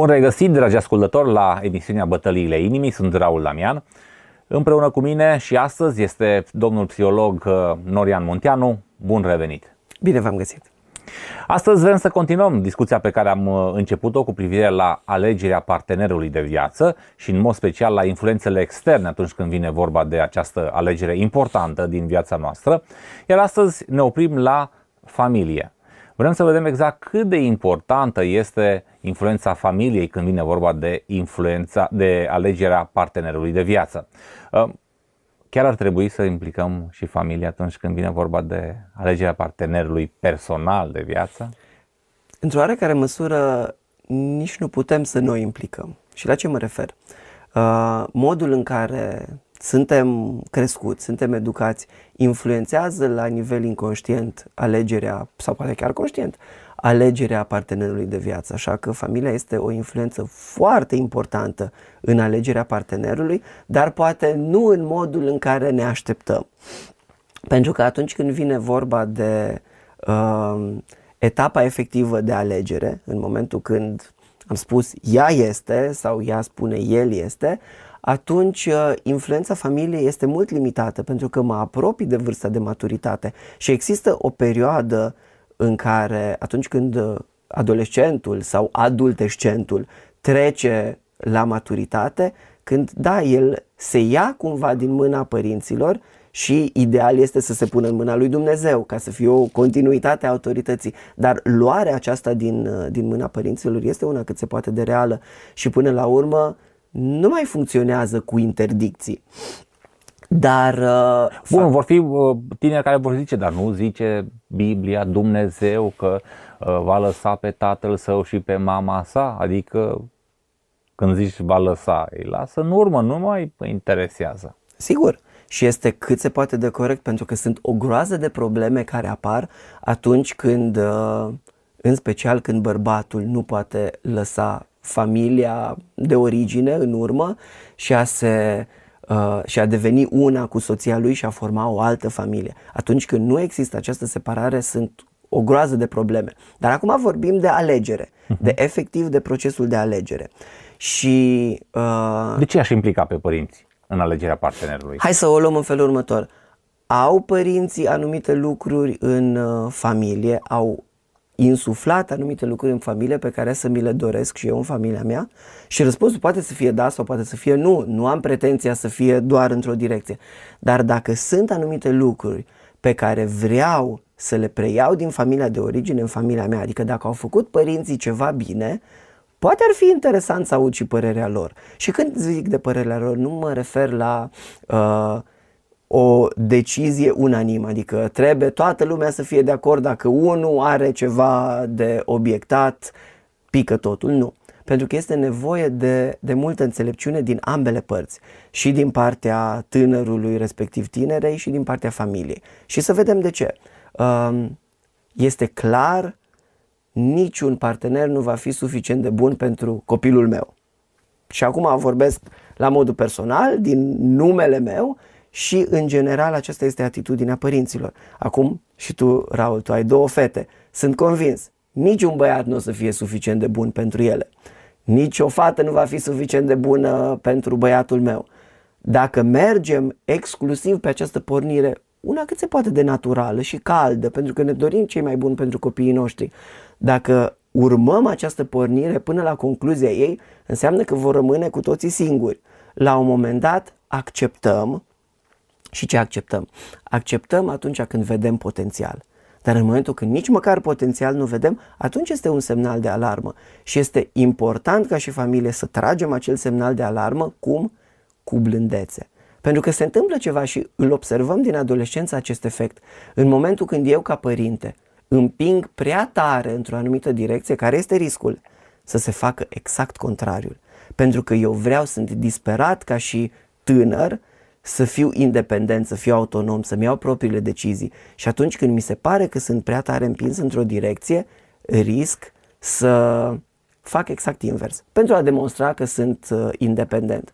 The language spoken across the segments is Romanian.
Bun regăsit, dragi ascultători, la emisiunea Bătăliile Inimii. Sunt Raul Damian. Împreună cu mine și astăzi este domnul psiholog uh, Norian Munteanu. Bun revenit! Bine v-am găsit! Astăzi vrem să continuăm discuția pe care am uh, început-o cu privire la alegerea partenerului de viață și în mod special la influențele externe atunci când vine vorba de această alegere importantă din viața noastră. Iar astăzi ne oprim la familie. Vrem să vedem exact cât de importantă este influența familiei când vine vorba de influența de alegerea partenerului de viață. Uh, chiar ar trebui să implicăm și familia atunci când vine vorba de alegerea partenerului personal de viață? Într-o oarecare măsură nici nu putem să noi implicăm. Și la ce mă refer? Uh, modul în care suntem crescuți, suntem educați, influențează la nivel inconștient alegerea, sau poate chiar conștient, alegerea partenerului de viață. Așa că familia este o influență foarte importantă în alegerea partenerului, dar poate nu în modul în care ne așteptăm. Pentru că atunci când vine vorba de uh, etapa efectivă de alegere, în momentul când am spus ea este sau ea spune el este, atunci uh, influența familiei este mult limitată pentru că mă apropii de vârsta de maturitate și există o perioadă în care atunci când uh, adolescentul sau adultescentul trece la maturitate, când da, el se ia cumva din mâna părinților și ideal este să se pună în mâna lui Dumnezeu ca să fie o continuitate a autorității. Dar luarea aceasta din, uh, din mâna părinților este una cât se poate de reală și până la urmă nu mai funcționează cu interdicții. Dar. Uh, Bun, vor fi uh, tineri care vor zice, dar nu zice Biblia, Dumnezeu că uh, va lăsa pe tatăl său și pe mama sa. Adică, când zici va lăsa, îi lasă în urmă, nu mai interesează. Sigur. Și este cât se poate de corect, pentru că sunt o groază de probleme care apar atunci când, uh, în special când bărbatul nu poate lăsa familia de origine în urmă și a se uh, și a deveni una cu soția lui și a forma o altă familie. Atunci când nu există această separare, sunt o groază de probleme. Dar acum vorbim de alegere, uh-huh. de efectiv de procesul de alegere. Și uh, de ce aș implica pe părinți în alegerea partenerului? Hai să o luăm în felul următor. Au părinții anumite lucruri în uh, familie, au insuflat anumite lucruri în familie pe care să mi le doresc și eu în familia mea? Și răspunsul poate să fie da sau poate să fie nu. Nu am pretenția să fie doar într-o direcție. Dar dacă sunt anumite lucruri pe care vreau să le preiau din familia de origine în familia mea, adică dacă au făcut părinții ceva bine, poate ar fi interesant să aud și părerea lor. Și când zic de părerea lor, nu mă refer la uh, o decizie unanimă, adică trebuie toată lumea să fie de acord dacă unul are ceva de obiectat, pică totul, nu. Pentru că este nevoie de, de multă înțelepciune din ambele părți, și din partea tânărului, respectiv tinerei, și din partea familiei. Și să vedem de ce. Um, este clar, niciun partener nu va fi suficient de bun pentru copilul meu. Și acum vorbesc la modul personal, din numele meu, și, în general, aceasta este atitudinea părinților. Acum, și tu, Raul, tu ai două fete. Sunt convins, niciun băiat nu o să fie suficient de bun pentru ele. Nici o fată nu va fi suficient de bună pentru băiatul meu. Dacă mergem exclusiv pe această pornire, una cât se poate de naturală și caldă, pentru că ne dorim cei mai buni pentru copiii noștri, dacă urmăm această pornire până la concluzia ei, înseamnă că vor rămâne cu toții singuri. La un moment dat acceptăm și ce acceptăm? Acceptăm atunci când vedem potențial. Dar în momentul când nici măcar potențial nu vedem, atunci este un semnal de alarmă. Și este important ca și familie să tragem acel semnal de alarmă, cum? Cu blândețe. Pentru că se întâmplă ceva și îl observăm din adolescență acest efect. În momentul când eu ca părinte împing prea tare într-o anumită direcție, care este riscul? Să se facă exact contrariul. Pentru că eu vreau, sunt disperat ca și tânăr să fiu independent, să fiu autonom, să-mi iau propriile decizii și atunci când mi se pare că sunt prea tare împins într-o direcție, risc să fac exact invers, pentru a demonstra că sunt uh, independent.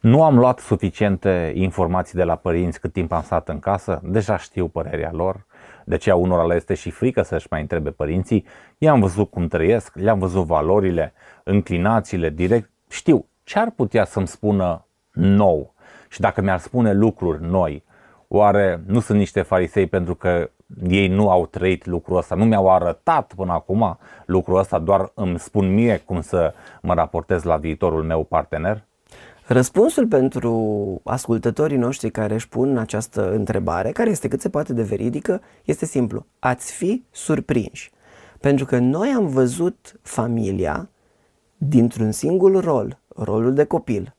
Nu am luat suficiente informații de la părinți cât timp am stat în casă, deja știu părerea lor. De aceea unora le este și frică să-și mai întrebe părinții. I-am văzut cum trăiesc, le-am văzut valorile, înclinațiile, direct. Știu ce ar putea să-mi spună nou. Și dacă mi-ar spune lucruri noi, oare nu sunt niște farisei pentru că ei nu au trăit lucrul ăsta, nu mi-au arătat până acum lucrul ăsta, doar îmi spun mie cum să mă raportez la viitorul meu partener? Răspunsul pentru ascultătorii noștri care își pun această întrebare, care este cât se poate de veridică, este simplu. Ați fi surprinși. Pentru că noi am văzut familia dintr-un singur rol, rolul de copil.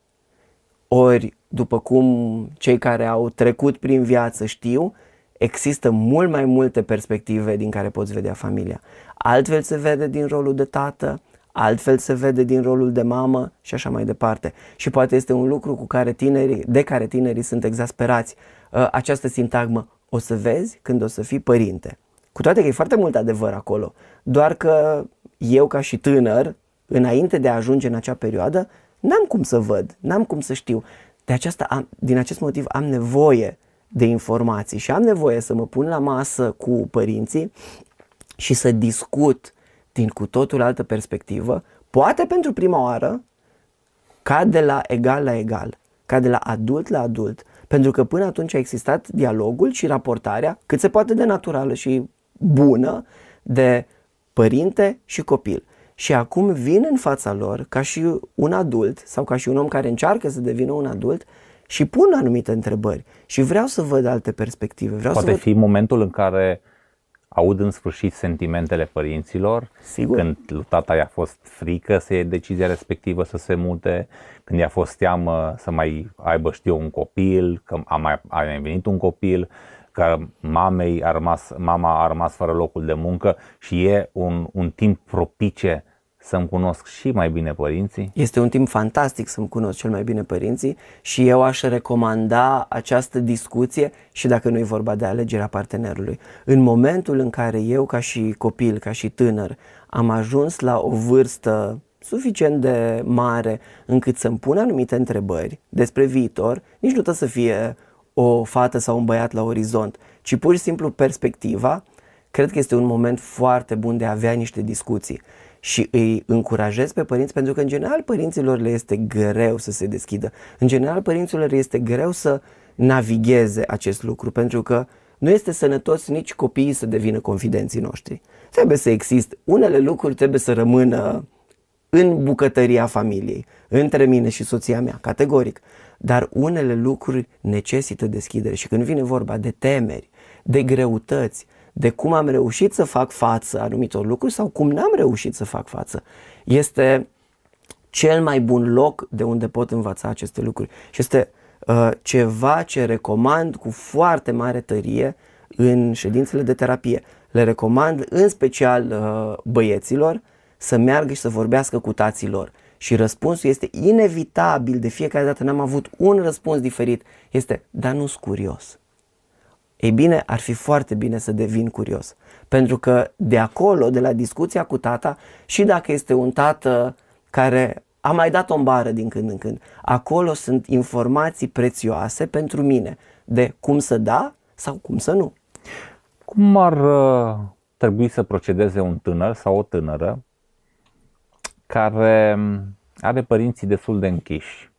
Ori, după cum cei care au trecut prin viață știu, există mult mai multe perspective din care poți vedea familia. Altfel se vede din rolul de tată, altfel se vede din rolul de mamă și așa mai departe. Și poate este un lucru cu care tinerii, de care tinerii sunt exasperați. Uh, această sintagmă o să vezi când o să fii părinte. Cu toate că e foarte mult adevăr acolo, doar că eu ca și tânăr, înainte de a ajunge în acea perioadă, n-am cum să văd, n-am cum să știu. De aceasta, am, din acest motiv am nevoie de informații și am nevoie să mă pun la masă cu părinții și să discut din cu totul altă perspectivă, poate pentru prima oară, ca de la egal la egal, ca de la adult la adult, pentru că până atunci a existat dialogul și raportarea cât se poate de naturală și bună de părinte și copil. Și acum vin în fața lor ca și un adult sau ca și un om care încearcă să devină un adult și pun anumite întrebări și vreau să văd alte perspective. Vreau Poate să văd... fi momentul în care aud în sfârșit sentimentele părinților, Sigur. când lui tata i-a fost frică să iei decizia respectivă să se mute, când i-a fost teamă să mai aibă, știu, un copil, că a mai, a mai venit un copil, că mamei a rămas, mama a rămas fără locul de muncă și e un, un timp propice să-mi cunosc și mai bine părinții? Este un timp fantastic să-mi cunosc cel mai bine părinții și eu aș recomanda această discuție și dacă nu e vorba de alegerea partenerului. În momentul în care eu ca și copil, ca și tânăr, am ajuns la o vârstă suficient de mare încât să-mi pun anumite întrebări despre viitor, nici nu trebuie să fie o fată sau un băiat la orizont, ci pur și simplu perspectiva, cred că este un moment foarte bun de a avea niște discuții și îi încurajez pe părinți pentru că în general părinților le este greu să se deschidă. În general părinților este greu să navigheze acest lucru pentru că nu este sănătos nici copiii să devină confidenții noștri. Trebuie să existe. Unele lucruri trebuie să rămână în bucătăria familiei, între mine și soția mea, categoric. Dar unele lucruri necesită deschidere și când vine vorba de temeri, de greutăți, de cum am reușit să fac față anumitor lucruri sau cum n-am reușit să fac față. Este cel mai bun loc de unde pot învăța aceste lucruri. Și este uh, ceva ce recomand cu foarte mare tărie în ședințele de terapie. Le recomand în special uh, băieților să meargă și să vorbească cu tații lor. Și răspunsul este inevitabil, de fiecare dată n-am avut un răspuns diferit, este, dar nu-s curios. Ei bine, ar fi foarte bine să devin curios. Pentru că de acolo, de la discuția cu tata, și dacă este un tată care a mai dat o bară din când în când, acolo sunt informații prețioase pentru mine de cum să da sau cum să nu. Cum ar uh, trebui să procedeze un tânăr sau o tânără care um, are părinții destul de închiși?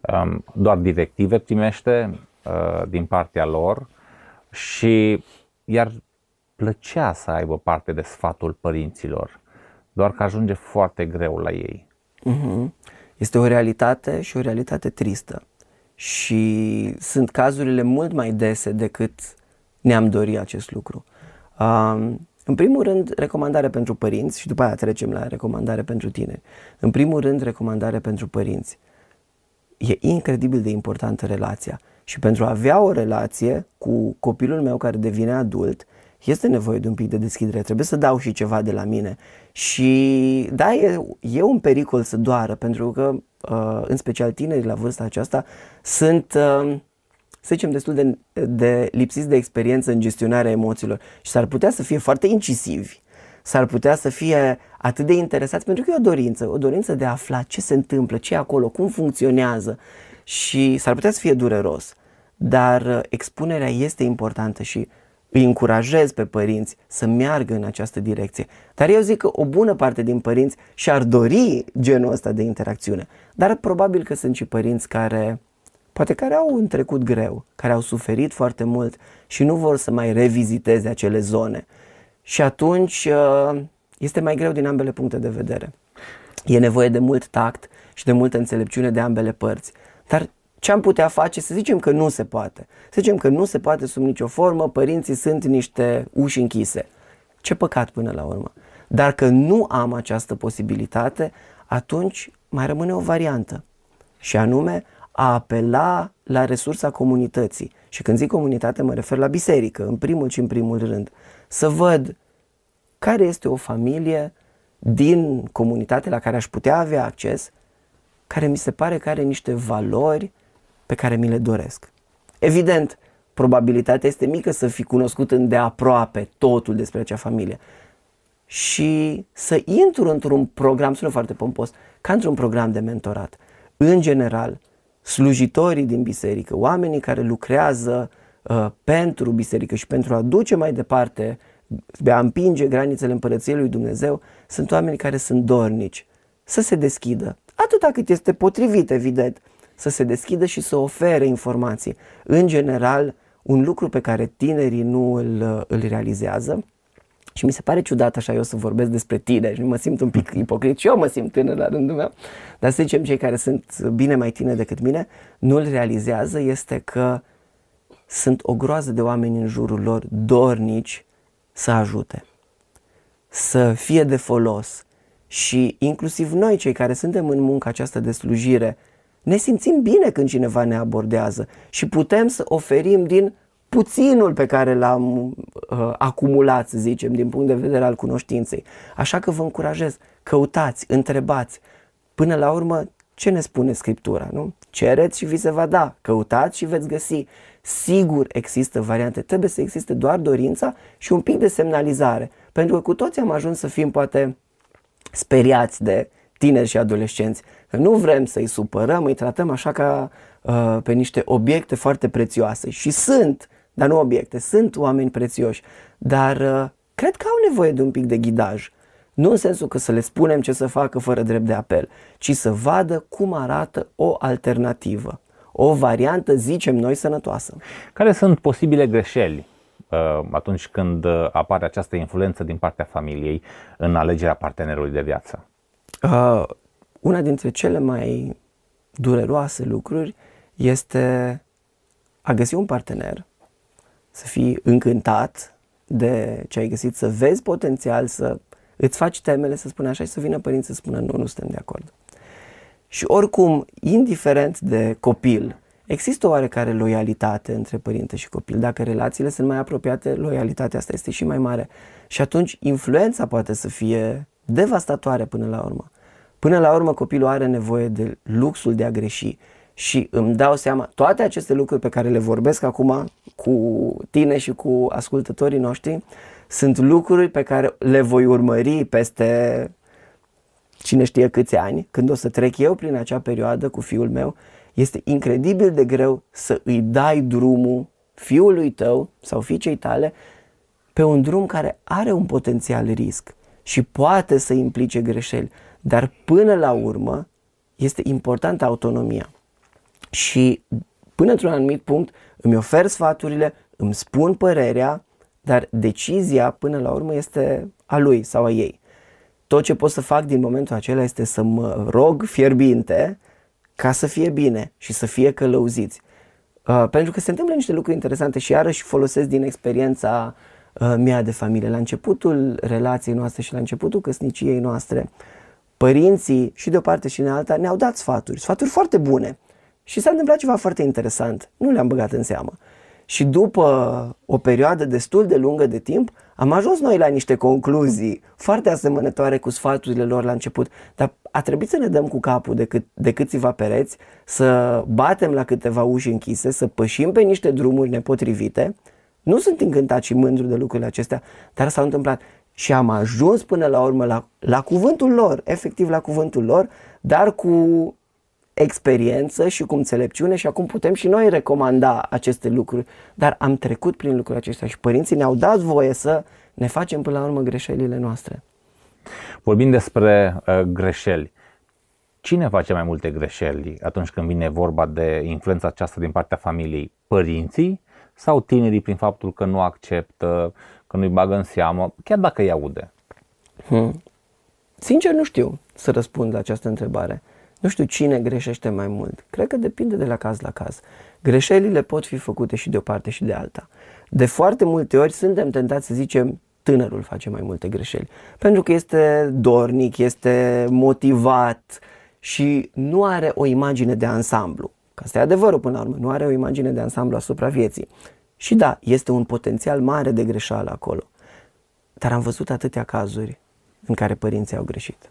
Um, doar directive primește, Uh, din partea lor și iar plăcea să aibă parte de sfatul părinților, doar că ajunge foarte greu la ei. Uh-huh. Este o realitate și o realitate tristă. Și sunt cazurile mult mai dese decât ne-am dorit acest lucru. Um, în primul rând, recomandare pentru părinți și după aia trecem la recomandare pentru tineri. În primul rând, recomandare pentru părinți. E incredibil de importantă relația. Și pentru a avea o relație cu copilul meu care devine adult, este nevoie de un pic de deschidere, trebuie să dau și ceva de la mine. Și da, e, e un pericol să doară, pentru că, uh, în special tinerii la vârsta aceasta, sunt, uh, să zicem, destul de, de lipsiți de experiență în gestionarea emoțiilor. Și s-ar putea să fie foarte incisivi, s-ar putea să fie atât de interesați, pentru că e o dorință, o dorință de a afla ce se întâmplă, ce e acolo, cum funcționează și s-ar putea să fie dureros, dar uh, expunerea este importantă și îi încurajez pe părinți să meargă în această direcție. Dar eu zic că o bună parte din părinți și-ar dori genul ăsta de interacțiune. Dar probabil că sunt și părinți care, poate care au un trecut greu, care au suferit foarte mult și nu vor să mai reviziteze acele zone. Și atunci uh, este mai greu din ambele puncte de vedere. E nevoie de mult tact și de multă înțelepciune de ambele părți. Dar ce am putea face? Să zicem că nu se poate. Să zicem că nu se poate sub nicio formă, părinții sunt niște uși închise. Ce păcat până la urmă. Dar că nu am această posibilitate, atunci mai rămâne o variantă. Și anume a apela la resursa comunității. Și când zic comunitate mă refer la biserică, în primul și în primul rând. Să văd care este o familie din comunitate la care aș putea avea acces, care mi se pare că are niște valori pe care mi le doresc. Evident, probabilitatea este mică să fi cunoscut îndeaproape totul despre acea familie. Și să intru într-un program, sună foarte pompos, ca într-un program de mentorat. În general, slujitorii din biserică, oamenii care lucrează uh, pentru biserică și pentru a duce mai departe, de a împinge granițele împărăției lui Dumnezeu, sunt oameni care sunt dornici să se deschidă, atâta cât este potrivit, evident, să se deschidă și să ofere informații. În general, un lucru pe care tinerii nu îl, îl realizează și mi se pare ciudat așa eu să vorbesc despre tine și mă simt un pic ipocrit și eu mă simt tânăr la rândul meu, dar să zicem cei care sunt bine mai tineri decât mine, nu îl realizează este că sunt o groază de oameni în jurul lor dornici să ajute, să fie de folos și inclusiv noi cei care suntem în munca aceasta de slujire ne simțim bine când cineva ne abordează și putem să oferim din puținul pe care l-am uh, acumulat, să zicem, din punct de vedere al cunoștinței. Așa că vă încurajez, căutați, întrebați. Până la urmă, ce ne spune Scriptura? Nu? Cereți și vi se va da, căutați și veți găsi. Sigur există variante, trebuie să existe doar dorința și un pic de semnalizare. Pentru că cu toți am ajuns să fim poate speriați de tineri și adolescenți, că nu vrem să-i supărăm, îi tratăm așa ca uh, pe niște obiecte foarte prețioase. Și sunt, dar nu obiecte, sunt oameni prețioși, dar uh, cred că au nevoie de un pic de ghidaj. Nu în sensul că să le spunem ce să facă fără drept de apel, ci să vadă cum arată o alternativă, o variantă, zicem noi, sănătoasă. Care sunt posibile greșeli uh, atunci când uh, apare această influență din partea familiei în alegerea partenerului de viață? Uh, una dintre cele mai dureroase lucruri este a găsi un partener, să fii încântat de ce ai găsit, să vezi potențial, să îți faci temele, să spune așa și să vină părinții să spună nu, nu suntem de acord. Și oricum, indiferent de copil, există o oarecare loialitate între părinte și copil. Dacă relațiile sunt mai apropiate, loialitatea asta este și mai mare. Și atunci influența poate să fie devastatoare până la urmă. Până la urmă copilul are nevoie de luxul de a greși și îmi dau seama, toate aceste lucruri pe care le vorbesc acum cu tine și cu ascultătorii noștri sunt lucruri pe care le voi urmări peste cine știe câți ani, când o să trec eu prin acea perioadă cu fiul meu, este incredibil de greu să îi dai drumul fiului tău sau fiicei tale pe un drum care are un potențial risc și poate să implice greșeli, dar până la urmă este importantă autonomia. Și până într-un anumit punct îmi ofer sfaturile, îmi spun părerea, dar decizia până la urmă este a lui sau a ei. Tot ce pot să fac din momentul acela este să mă rog fierbinte ca să fie bine și să fie călăuziți. Uh, pentru că se întâmplă niște lucruri interesante și iarăși folosesc din experiența uh, mea de familie. La începutul relației noastre și la începutul căsniciei noastre, părinții și de o parte și de alta ne-au dat sfaturi, sfaturi foarte bune. Și s-a întâmplat ceva foarte interesant. Nu le-am băgat în seamă. Și după o perioadă destul de lungă de timp, am ajuns noi la niște concluzii foarte asemănătoare cu sfaturile lor la început, dar a trebuit să ne dăm cu capul de, cât, de câțiva pereți, să batem la câteva uși închise, să pășim pe niște drumuri nepotrivite. Nu sunt încântat și mândru de lucrurile acestea, dar s-au întâmplat. Și am ajuns până la urmă la, la cuvântul lor, efectiv la cuvântul lor, dar cu experiență și cu înțelepciune și acum putem și noi recomanda aceste lucruri. Dar am trecut prin lucrurile acestea și părinții ne-au dat voie să ne facem până la urmă greșelile noastre. Vorbim despre uh, greșeli. Cine face mai multe greșeli atunci când vine vorba de influența aceasta din partea familiei? Părinții sau tinerii prin faptul că nu acceptă, că nu-i bagă în seamă, chiar dacă îi aude? Hmm. Sincer nu știu să răspund la această întrebare. Nu știu cine greșește mai mult. Cred că depinde de la caz la caz. Greșelile pot fi făcute și de o parte și de alta. De foarte multe ori suntem tentați să zicem tânărul face mai multe greșeli. Pentru că este dornic, este motivat și nu are o imagine de ansamblu. Că asta e adevărul până la urmă, nu are o imagine de ansamblu asupra vieții. Și da, este un potențial mare de greșeală acolo. Dar am văzut atâtea cazuri în care părinții au greșit.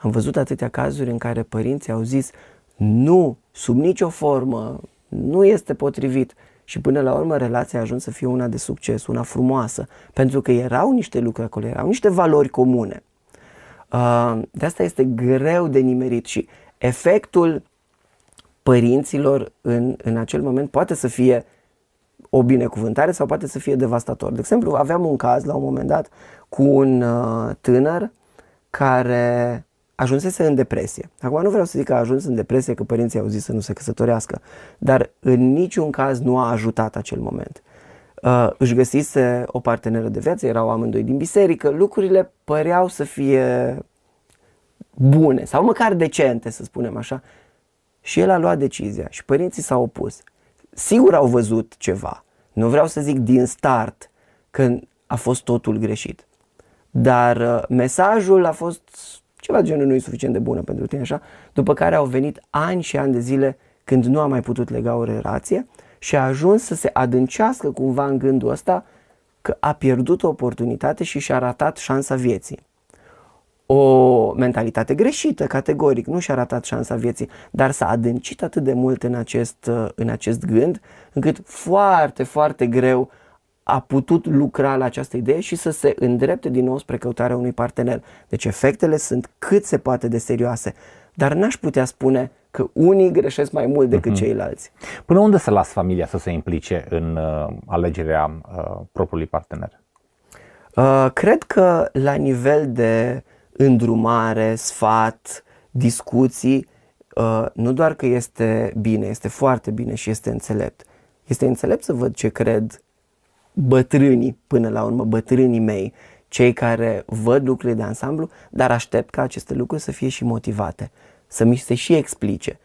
Am văzut atâtea cazuri în care părinții au zis nu, sub nicio formă, nu este potrivit. Și până la urmă relația a ajuns să fie una de succes, una frumoasă, pentru că erau niște lucruri acolo, erau niște valori comune. Uh, de asta este greu de nimerit și efectul părinților în, în acel moment poate să fie o binecuvântare sau poate să fie devastator. De exemplu, aveam un caz la un moment dat cu un uh, tânăr care ajunsese în depresie. Acum nu vreau să zic că a ajuns în depresie că părinții au zis să nu se căsătorească, dar în niciun caz nu a ajutat acel moment. Uh, își găsise o parteneră de viață, erau amândoi din biserică, lucrurile păreau să fie bune sau măcar decente, să spunem așa. Și el a luat decizia și părinții s-au opus. Sigur au văzut ceva. Nu vreau să zic din start că a fost totul greșit. Dar uh, mesajul a fost ceva de genul nu e suficient de bună pentru tine, așa, după care au venit ani și ani de zile când nu a mai putut lega o relație și a ajuns să se adâncească cumva în gândul ăsta că a pierdut o oportunitate și și-a ratat șansa vieții. O mentalitate greșită, categoric, nu și-a ratat șansa vieții, dar s-a adâncit atât de mult în acest, în acest gând, încât foarte, foarte greu a putut lucra la această idee și să se îndrepte din nou spre căutarea unui partener. Deci efectele sunt cât se poate de serioase, dar n-aș putea spune că unii greșesc mai mult decât uh-huh. ceilalți. Până unde să las familia să se implice în uh, alegerea uh, propriului partener? Uh, cred că la nivel de îndrumare, sfat, discuții, uh, nu doar că este bine, este foarte bine și este înțelept. Este înțelept să văd ce cred bătrânii, până la urmă, bătrânii mei, cei care văd lucrurile de ansamblu, dar aștept ca aceste lucruri să fie și motivate, să mi se și explice.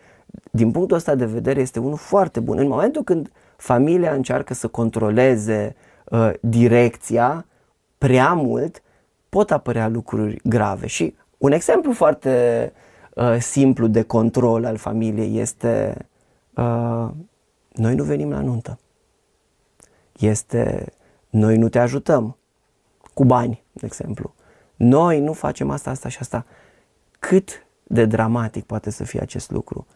Din punctul ăsta de vedere este unul foarte bun. În momentul când familia încearcă să controleze uh, direcția prea mult, pot apărea lucruri grave. Și un exemplu foarte uh, simplu de control al familiei este uh, noi nu venim la nuntă este noi nu te ajutăm cu bani, de exemplu. Noi nu facem asta, asta și asta. Cât de dramatic poate să fie acest lucru.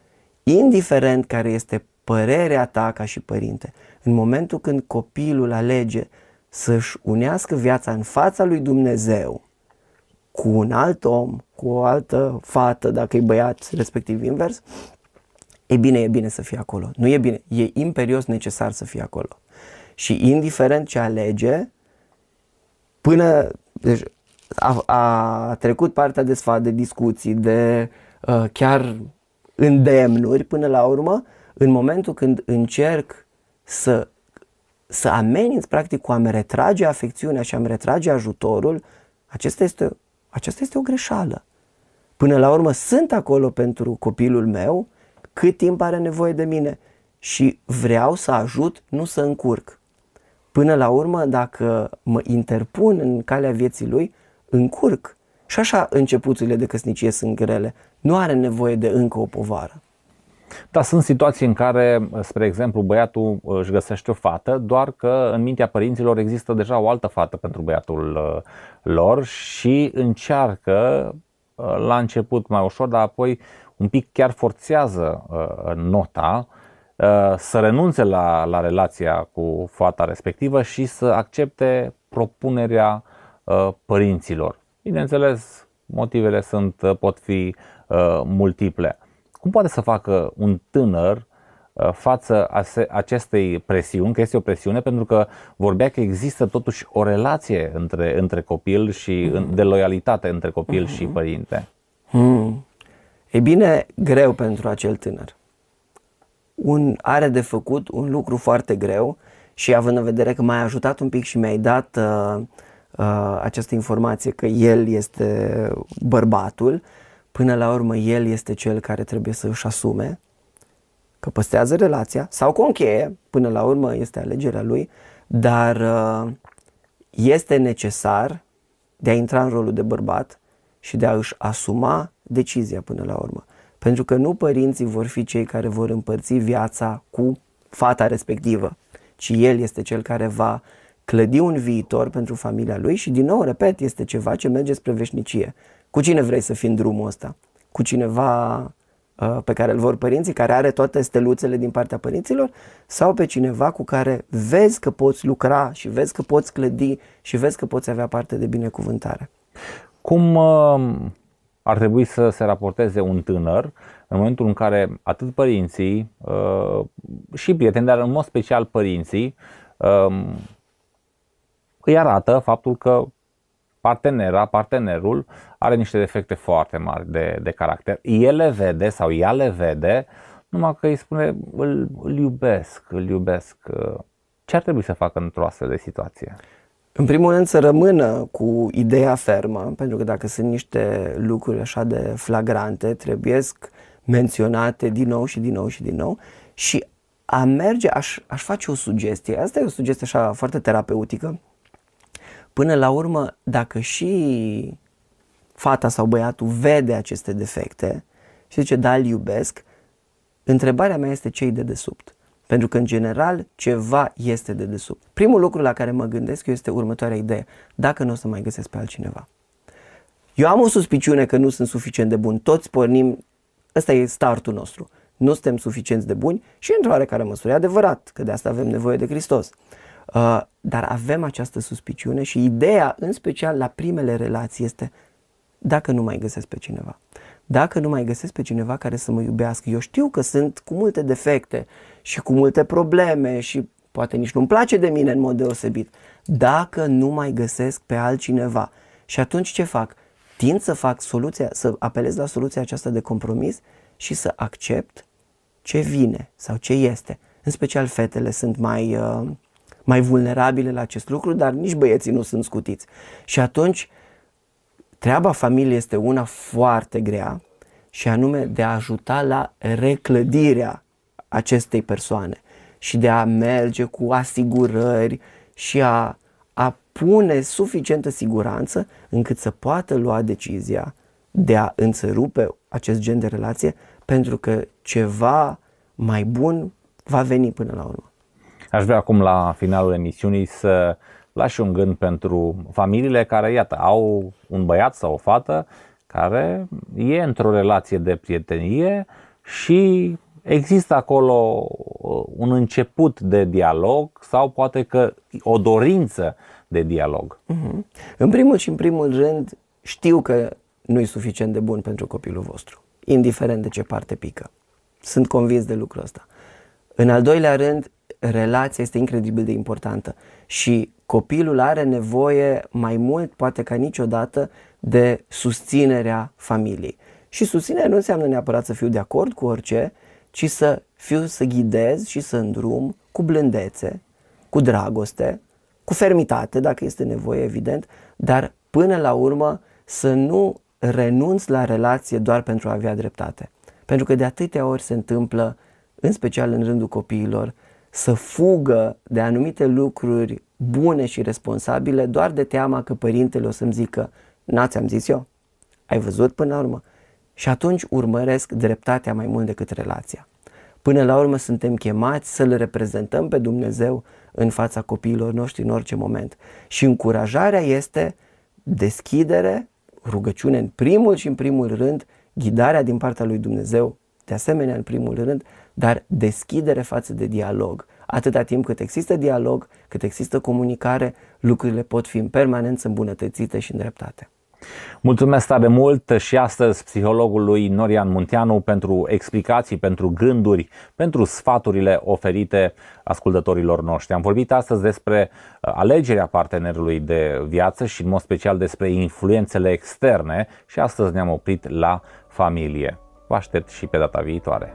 Indiferent care este părerea ta ca și părinte, în momentul când copilul alege să-și unească viața în fața lui Dumnezeu cu un alt om, cu o altă fată, dacă e băiat, respectiv invers, e bine, e bine să fie acolo. Nu e bine, e imperios necesar să fie acolo. Și indiferent ce alege, până deci, a, a trecut partea de sfat, de discuții, de uh, chiar îndemnuri până la urmă, în momentul când încerc să, să ameninț practic cu a-mi retrage afecțiunea și a-mi retrage ajutorul, acesta este, acesta este o greșeală. Până la urmă sunt acolo pentru copilul meu cât timp are nevoie de mine și vreau să ajut, nu să încurc. Până la urmă, dacă mă interpun în calea vieții lui, încurc. Și așa începuturile de căsnicie sunt grele. Nu are nevoie de încă o povară. Dar sunt situații în care, spre exemplu, băiatul își găsește o fată, doar că în mintea părinților există deja o altă fată pentru băiatul uh, lor și încearcă uh, la început mai ușor, dar apoi un pic chiar forțează uh, nota Uh, să renunțe la, la relația cu fata respectivă și să accepte propunerea uh, părinților. Bineînțeles, motivele sunt, uh, pot fi multiple. cum poate să facă un tânăr uh, față acestei presiuni, că este o presiune, pentru că vorbea că există totuși o relație între, între copil și mm. de loialitate între copil mm-hmm. și părinte. Mm. E bine, greu pentru acel tânăr. Un, are de făcut un lucru foarte greu și având în vedere că m-ai ajutat un pic și mi-ai dat uh, uh, această informație că el este bărbatul, până la urmă el este cel care trebuie să își asume că păstrează relația sau că o încheie, până la urmă este alegerea lui, dar uh, este necesar de a intra în rolul de bărbat și de a își asuma decizia până la urmă. Pentru că nu părinții vor fi cei care vor împărți viața cu fata respectivă, ci el este cel care va clădi un viitor pentru familia lui și din nou, repet, este ceva ce merge spre veșnicie. Cu cine vrei să fii în drumul ăsta? Cu cineva uh, pe care îl vor părinții, care are toate steluțele din partea părinților sau pe cineva cu care vezi că poți lucra și vezi că poți clădi și vezi că poți avea parte de binecuvântare. Cum uh, ar trebui să se raporteze un tânăr în momentul în care atât părinții uh, și prieteni, dar în mod special părinții, uh, îi arată faptul că partenera, partenerul are niște defecte foarte mari de, de caracter. El le vede sau ea le vede, numai că îi spune îl, îl iubesc, îl iubesc. Ce ar trebui să facă într-o astfel de situație? În primul rând să rămână cu ideea fermă, pentru că dacă sunt niște lucruri așa de flagrante, trebuie menționate din nou și din nou și din nou. Și a merge, aș, aș face o sugestie, asta e o sugestie așa foarte terapeutică, până la urmă, dacă și fata sau băiatul vede aceste defecte și zice da, îl iubesc, întrebarea mea este ce-i de desubt. Pentru că, în general, ceva este de desubt. Primul lucru la care mă gândesc eu este următoarea idee. Dacă nu o să mai găsesc pe altcineva. Eu am o suspiciune că nu sunt suficient de bun. Toți pornim, ăsta e startul nostru. Nu suntem suficienți de buni și într-o oarecare măsură e adevărat că de asta avem nevoie de Hristos. Uh, dar avem această suspiciune și ideea, în special la primele relații, este dacă nu mai găsesc pe cineva. Dacă nu mai găsesc pe cineva care să mă iubească, eu știu că sunt cu multe defecte și cu multe probleme și poate nici nu-mi place de mine în mod deosebit. Dacă nu mai găsesc pe altcineva și atunci ce fac? Tind să fac soluția, să apelez la soluția aceasta de compromis și să accept ce vine sau ce este. În special fetele sunt mai, uh, mai vulnerabile la acest lucru, dar nici băieții nu sunt scutiți. Și atunci treaba familiei este una foarte grea și anume de a ajuta la reclădirea acestei persoane și de a merge cu asigurări și a, a pune suficientă siguranță încât să poată lua decizia de a înțerupe acest gen de relație pentru că ceva mai bun va veni până la urmă. Aș vrea acum la finalul emisiunii să lași un gând pentru familiile care, iată, au un băiat sau o fată care e într-o relație de prietenie și există acolo uh, un început de dialog sau poate că o dorință de dialog. Uh-huh. În primul și în primul rând știu că nu e suficient de bun pentru copilul vostru, indiferent de ce parte pică. Sunt convins de lucrul ăsta. În al doilea rând, relația este incredibil de importantă și copilul are nevoie mai mult, poate ca niciodată, de susținerea familiei. Și susținerea nu înseamnă neapărat să fiu de acord cu orice, ci să fiu să ghidez și să îndrum cu blândețe, cu dragoste, cu fermitate, dacă este nevoie, evident, dar până la urmă să nu renunț la relație doar pentru a avea dreptate. Pentru că de atâtea ori se întâmplă, în special în rândul copiilor, să fugă de anumite lucruri bune și responsabile doar de teama că părintele o să-mi zică N-ți am zis eu? Ai văzut până la urmă? Și atunci urmăresc dreptatea mai mult decât relația. Până la urmă suntem chemați să le reprezentăm pe Dumnezeu în fața copiilor noștri în orice moment. Și încurajarea este deschidere, rugăciune în primul și în primul rând, ghidarea din partea lui Dumnezeu, de asemenea în primul rând, dar deschidere față de dialog. Atâta timp cât există dialog, cât există comunicare, lucrurile pot fi în permanență îmbunătățite și îndreptate. Mulțumesc tare mult și astăzi psihologului Norian Munteanu pentru explicații, pentru gânduri, pentru sfaturile oferite ascultătorilor noștri. Am vorbit astăzi despre uh, alegerea partenerului de viață și în mod special despre influențele externe și astăzi ne-am oprit la familie. Vă aștept și pe data viitoare.